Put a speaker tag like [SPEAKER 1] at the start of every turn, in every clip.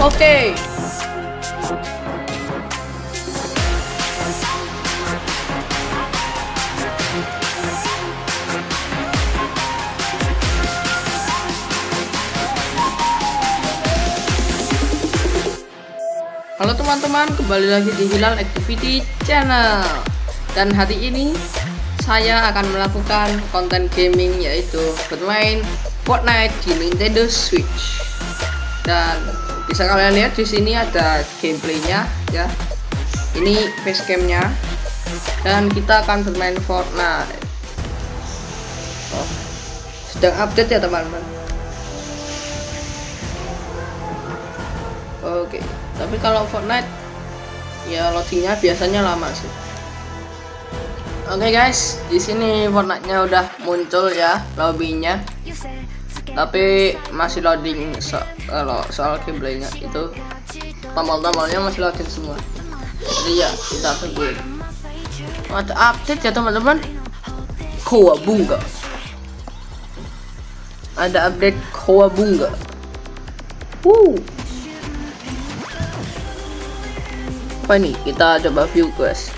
[SPEAKER 1] Oke. Halo teman-teman, kembali lagi di Hilal Activity Channel. Dan hari ini saya akan melakukan konten gaming yaitu bermain Fortnite di Nintendo Switch. Dan bisa kalian lihat di sini ada gameplaynya ya. Ini facecamnya. Dan kita akan bermain Fortnite. Oh, sedang update ya teman-teman. Oke, tapi kalau Fortnite ya loadingnya biasanya lama sih. Oke guys, di sini Fortnite-nya udah muncul ya lobbynya. Tapi masih loading so kalau soal gameplaynya itu tombol-tombolnya masih loading semua. Jadi ya kita tunggu. Ada update ya teman-teman. Koa bunga. Ada update Koa bunga. Woo. apa nih kita coba view quest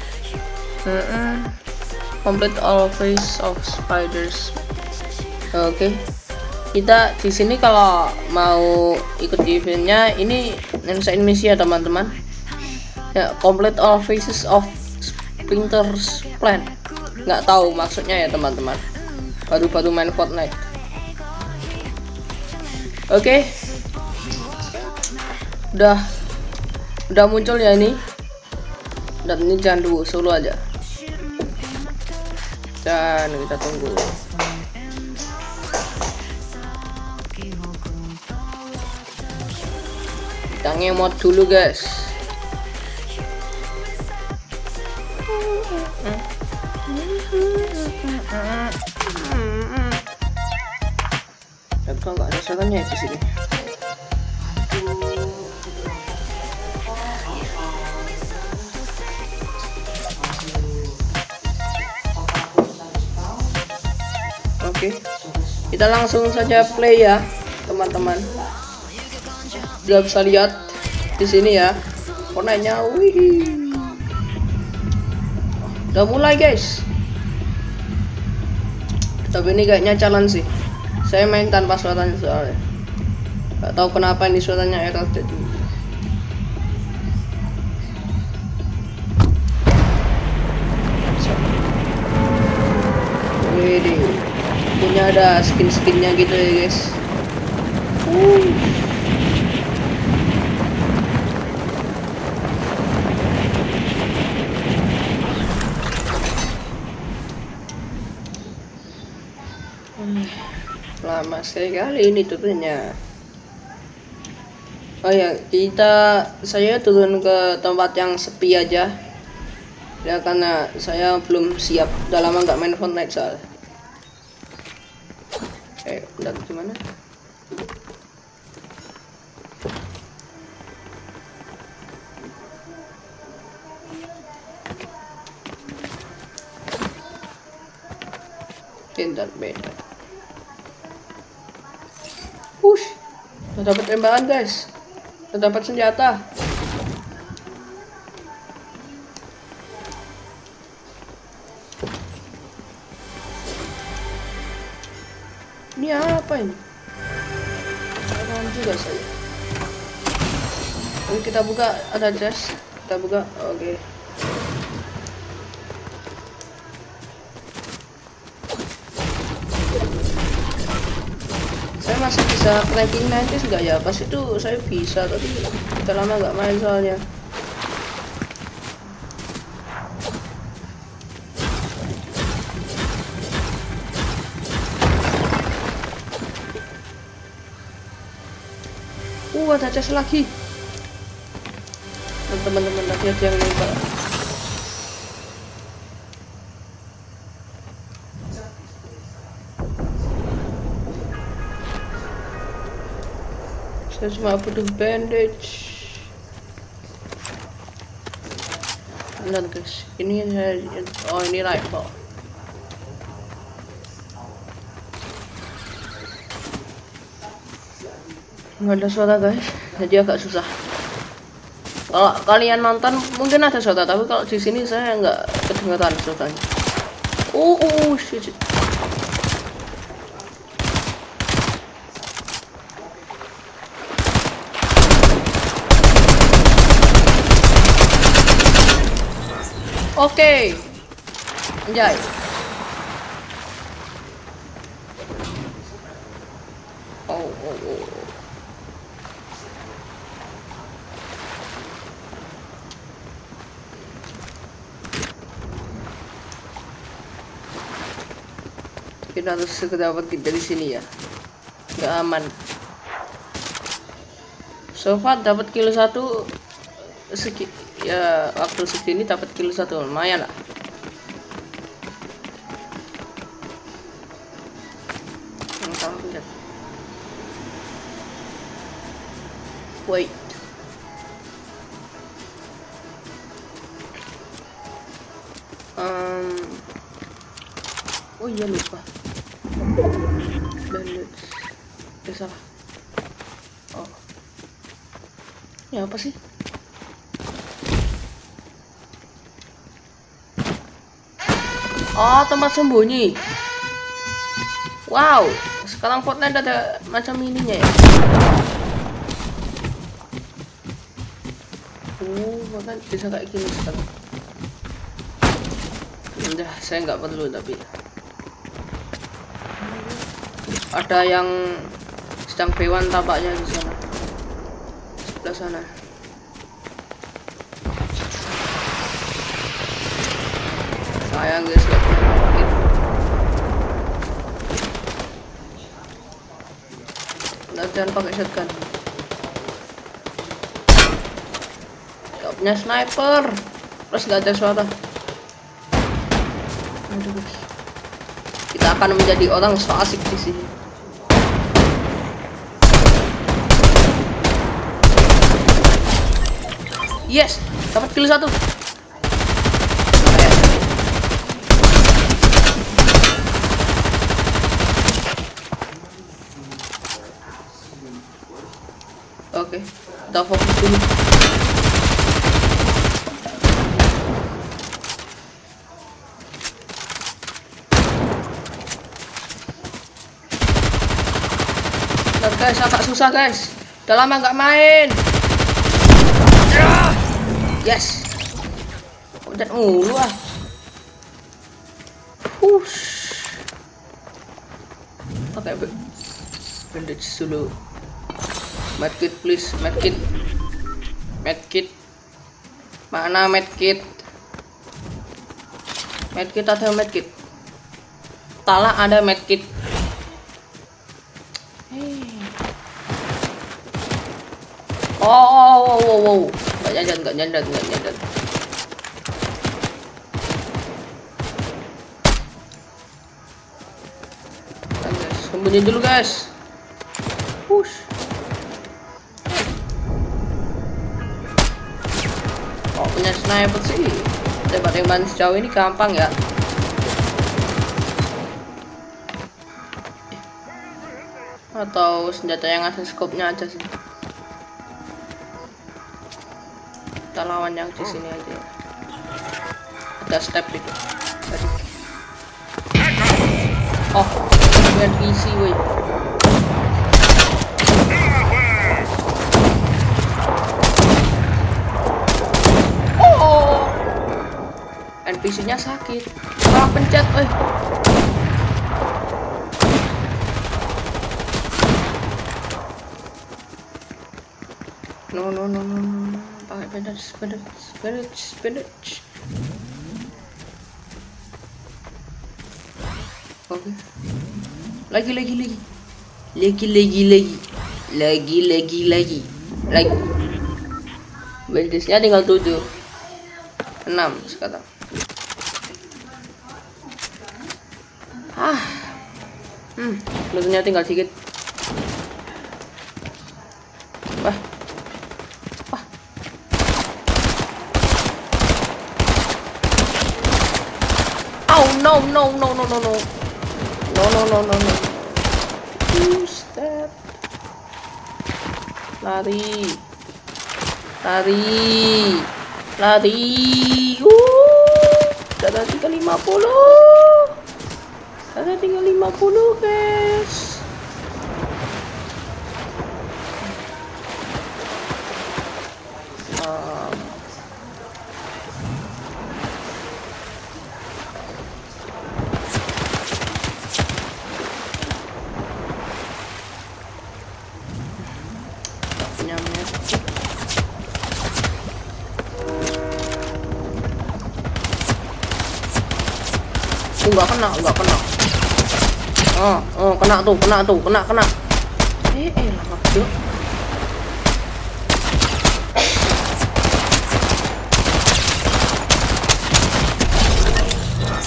[SPEAKER 1] mm -mm. complete all face of spiders oke okay. Kita di sini kalau mau ikut eventnya ini nyelesain misi ya teman-teman. Ya complete all faces of Splinter's Plan. Nggak tahu maksudnya ya teman-teman. Baru-baru main Fortnite. Oke. Okay. udah. Udah muncul ya ini. Dan ini jangan dulu solo aja. Dan kita tunggu kita ngemot dulu guys. Tapi nggak ada sarannya di sini? Oke, kita langsung saja play ya, teman-teman. Sudah bisa lihat di sini ya, warnanya, wih. Udah mulai guys. Tapi ini kayaknya challenge sih. Saya main tanpa suaranya soalnya. Gak tahu kenapa ini suaranya error jadi. Wih, punya ada skin-skinnya gitu ya guys uh. lama sekali ini turunnya. Oh ya kita saya turun ke tempat yang sepi aja. Ya karena saya belum siap. Udah lama nggak main Fortnite soal. Eh udah gimana? Beda push. Udah dapat tembakan guys. Udah dapat senjata. Ini apa ini? Orang juga saya Oke, kita buka ada chest kita buka oke. okay. Bisa ranking 90 enggak ya pas itu saya bisa tapi udah lama nggak main soalnya Uh, ada chest lagi. Teman-teman lagi ada yang nembak. Saya cuma butuh bandage. Benar guys, ini oh ini rifle. nggak ada suara guys jadi agak susah kalau kalian nonton mungkin ada suara tapi kalau di sini saya nggak kedengeran suaranya oh oh shit, shit. Oke. Okay. Anjay. Oh, oh, oh. Kita harus dapat dari sini ya. Gak aman. So far dapat kilo satu segi ya waktu segini dapat kilo satu lumayan lah. Wait. Um, oh iya lupa. Bandage. Eh salah. Oh. Ya apa sih? Oh, tempat sembunyi. Wow, sekarang Fortnite ada macam ininya ya. Oh, bahkan bisa kayak gini sekarang. Udah, saya nggak perlu tapi ada yang sedang pewan tabaknya di sana sebelah sana sayang guys. Gak nah, jangan pakai shotgun. Gak punya sniper. Terus gak ada suara. Aduh. kita akan menjadi orang so asik di sini. Yes dapat kill satu Oke, okay. kita fokus dulu. Bentar guys, agak susah guys. Udah lama nggak main. Yes. Udah mulu ah. Push. Oke, okay, bandage dulu medkit please. Medkit. Medkit. Mana medkit? Medkit ada medkit? Tala ada medkit. Hey. oh, oh, oh, oh, oh. nggak nyadar nggak nyadar nggak sembunyi dulu guys sniper sih tembak-tembakan sejauh ini gampang ya. Atau senjata yang ada scope-nya aja sih. Kita lawan yang di sini aja ada step itu. Oh PC woi NPC-nya sakit. Salah pencet, eh. No, no, no, no, no. Pakai bandage, bandage, bandage, bandage. Oke. Lagi, lagi, lagi. Lagi, lagi, lagi. Lagi, lagi, lagi. Lagi. Bandage-nya tinggal 7. 6 sekarang. Hmm, lutunya tinggal sedikit, Wah. Wah. Oh no no no no no no. No no no no no. Who's that? Lari. Lari. Lari. Uh, Dada tadi lima puluh. Ada tinggal 50 guys. Um. Enggak kena, enggak kena oh oh kena tuh kena tuh kena kena. Eh eh lama tuh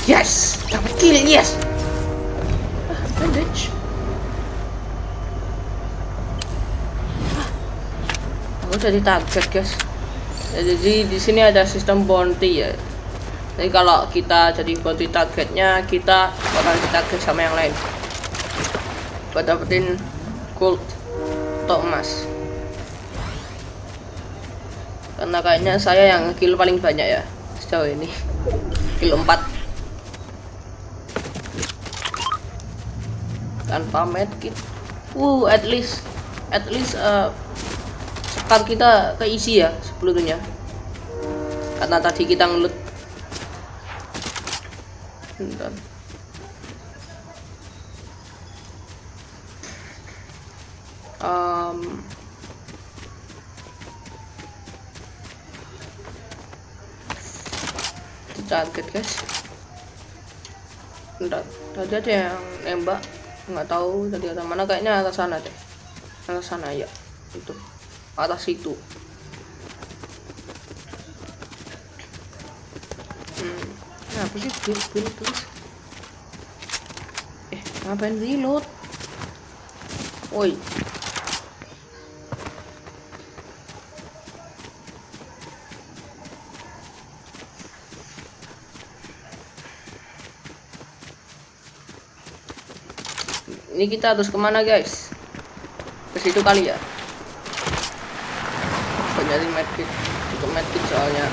[SPEAKER 1] yes dapat kill yes. Ah bandage. Ah, aku jadi target guys. Jadi di sini ada sistem bounty ya. Jadi kalau kita jadi bounty targetnya kita bakal ditarget sama yang lain buat dapetin gold atau emas karena kayaknya saya yang kill paling banyak ya sejauh ini. Kill 4 tanpa medkit. Uh at least at least uh, sekar kita keisi ya sebelumnya. Karena tadi kita ngelut. Bentar. Um, target guys. Bentar, tadi ada yang nembak. Nggak tahu tadi ada mana. Kayaknya atas sana deh. Atas sana ya. Itu. Atas itu apa sih? Build build terus eh ngapain reload? Woi ini kita harus ke mana guys ke situ kali ya banyak medkit cukup medkit soalnya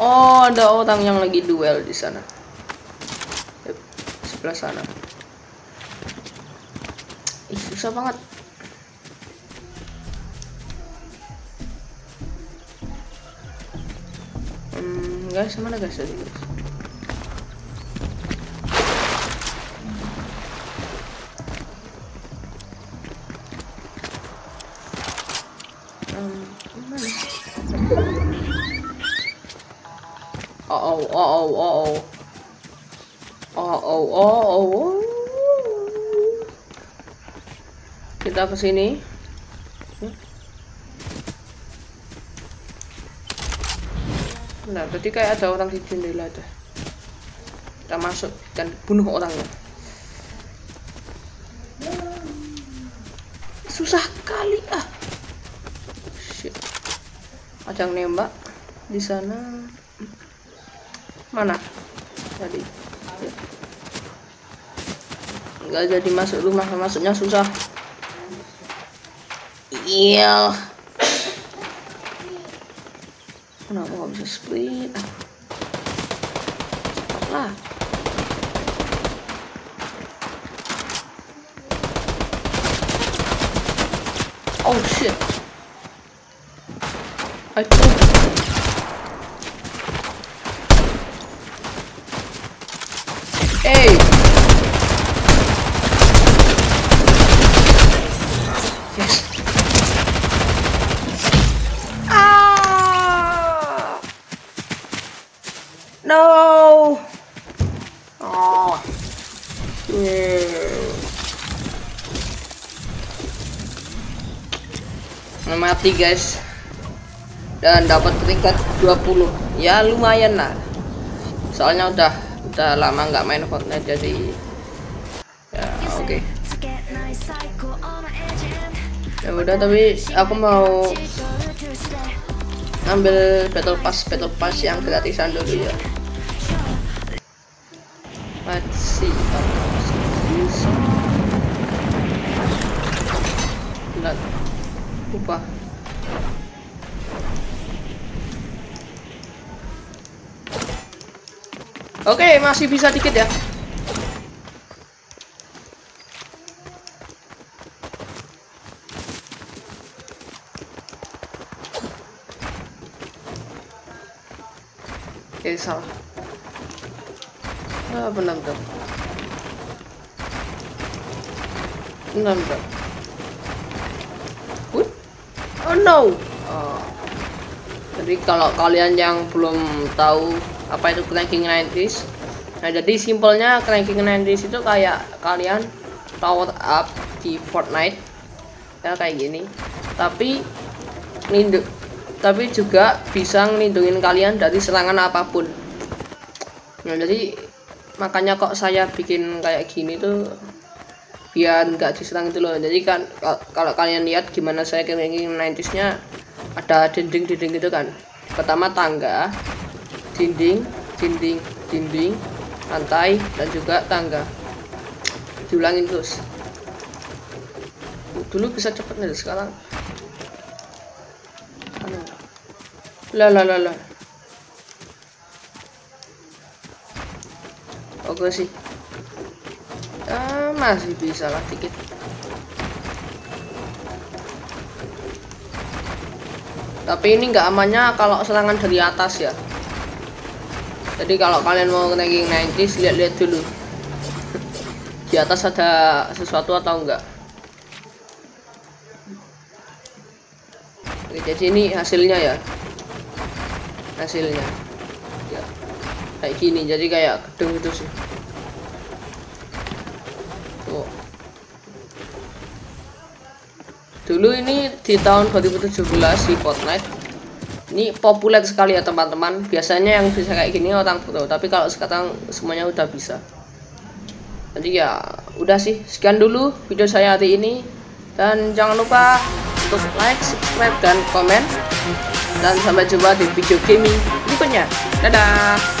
[SPEAKER 1] Oh, ada orang yang lagi duel di sana. Yep, sebelah sana. Ih, susah banget. Hmm, guys, mana guys tadi guys? Oh oh oh oh oh. Oh oh oh kita ke sini. Nah berarti kayak ada orang di jendela ada kita masuk dan bunuh orangnya. Susah kali ah. Shit. ada yang nembak di sana mana? Tadi. Nggak jadi masuk rumah masuknya susah. Iya. Kenapa nggak bisa split? Lah. Oh shit. I Hey! Yes. Ah! No! Oh. Yeah. Mati guys. Dan dapat peringkat 20. Ya lumayan lah. Soalnya udah udah lama nggak main Fortnite jadi ya oke okay. ya udah tapi aku mau ambil battle pass battle pass yang gratisan dulu ya let's see Enggak. Lupa. Oke, masih bisa dikit ya. Oke, salah. Ah, benar benar. Benar benar. What? Oh no. Oh. Jadi kalau kalian yang belum tahu apa itu cranking 90s nah jadi simpelnya cranking 90s itu kayak kalian power up di Fortnite. Ya kayak gini. Tapi ninduk tapi juga bisa ngelindungin kalian dari serangan apa pun. Nah jadi makanya kok saya bikin kayak gini tuh biar nggak diserang itu loh. Jadi kan kalau kalian lihat gimana saya cranking 90s nya ada dinding-dinding gitu kan. Pertama tangga dinding dinding dinding lantai dan juga tangga. Diulangin terus. Dulu bisa cepet nih sekarang. Lah oke sih. Ah, masih bisa lah dikit. Tapi ini nggak amannya kalau serangan dari atas ya jadi kalau kalian mau ranking 90s lihat-lihat dulu. Di atas ada sesuatu atau enggak. Oke, jadi ini hasilnya ya. Hasilnya. Ya. Kayak gini jadi kayak gedung itu sih. Dulu ini di tahun 2017 di Fortnite ini populer sekali ya teman-teman. Biasanya yang bisa kayak gini orang pro tapi kalau sekarang semuanya udah bisa. Jadi ya udah sih. Sekian dulu video saya hari ini. Dan jangan lupa untuk like subscribe dan komen. Dan sampai jumpa di video gaming berikutnya. Dadah